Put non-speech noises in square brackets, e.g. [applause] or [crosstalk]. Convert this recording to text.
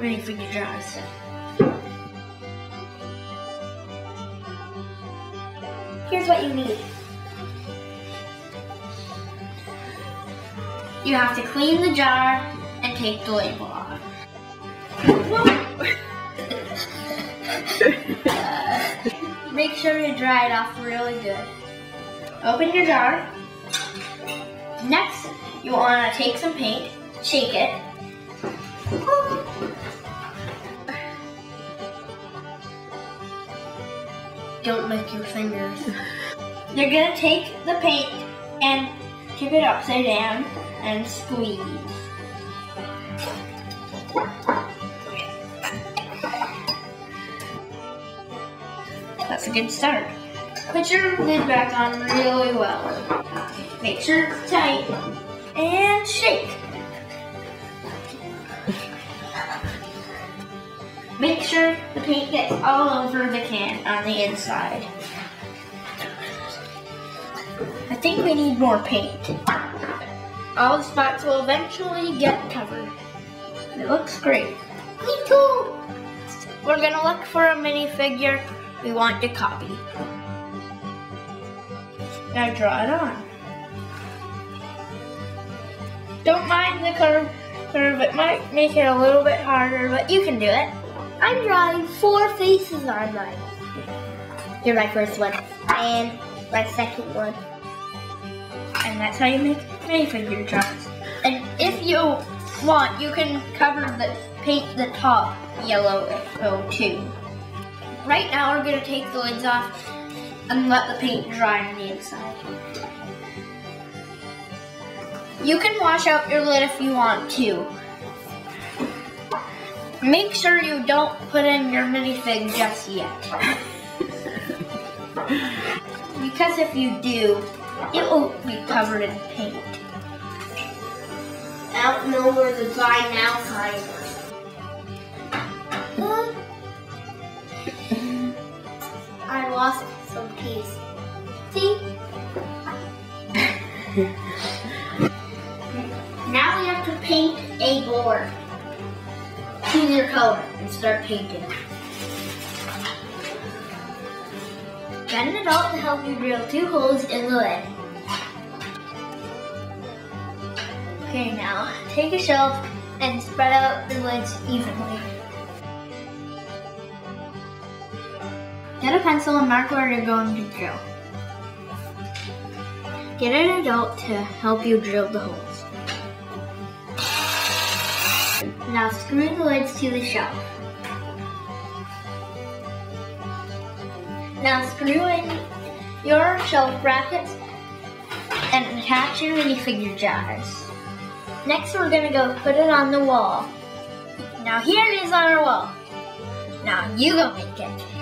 minifigure jars. Here's what you need. You have to clean the jar and take the label off. [laughs] Make sure you dry it off really good. Open your jar. Next, you want to take some paint, shake it. Don't lick your fingers. You're gonna take the paint and tip it upside down and squeeze. That's a good start. Put your lid back on really well. Make sure it's tight and shake. Make sure the paint gets all over the can on the inside. I think we need more paint. All the spots will eventually get covered. It looks great. Me too! We're gonna look for a minifigure we want to copy. Now draw it on. Don't mind the curve, curve. It might make it a little bit harder, but you can do it. I'm drawing four faces on mine. You're my first one, and my second one. And that's how you make minifigure jars. And if you want, you can cover the paint the top yellow too. Right now, we're gonna take the lids off and let the paint dry on the inside. You can wash out your lid if you want to. Make sure you don't put in your minifig just yet. because if you do, it will be covered in paint. I don't know where the dry now sign. I lost some piece. See? [laughs] now we have to paint a board. Choose your color and start painting. Get an adult to help you drill two holes in the lid. Okay, now take a shelf and spread out the lids evenly. Get a pencil and mark where you're going to drill. Get an adult to help you drill the holes. Now screw the lids to the shelf. Now screw in your shelf brackets and attach your minifigure jars. Next we're gonna go put it on the wall. Now here it is on our wall. Now you go make it.